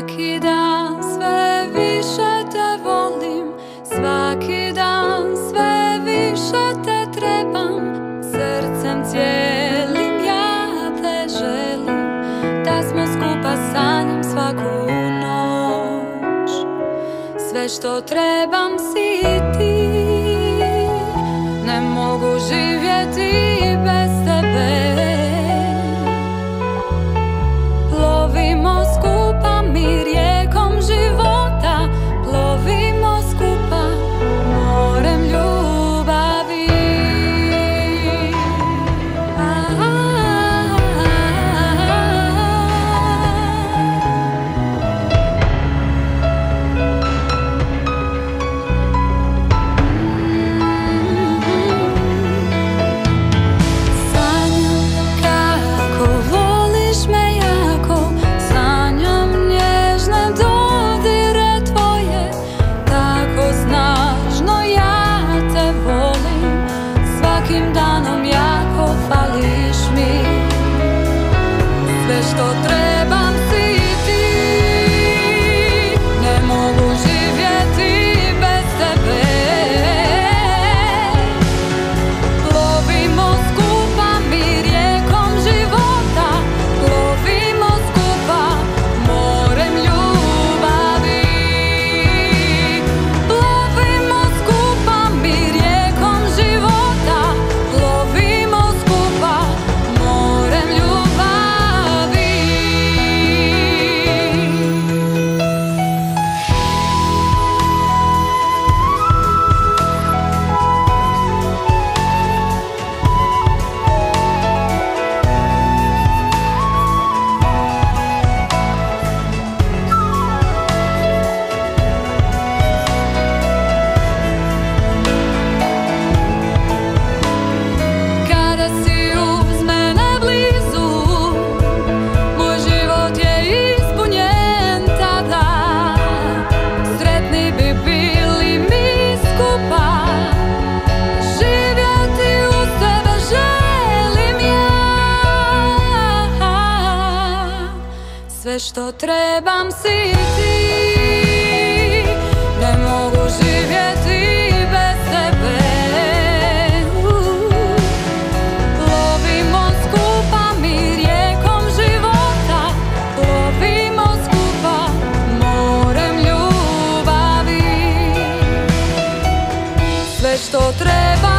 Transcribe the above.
Svaki dan sve više te volim. Svaki dan sve više te trebam. Srcem cijelim ja te želim. Da smo skupa sanjam svaku noć. Sve što trebam si ti. Ne mogu živjeti 103. Sve što trebam si ti. Ne mogu živjeti bez tebe. Lovimo skupa mi rijekom života. Lovimo skupa morem ljubavi. Sve što trebam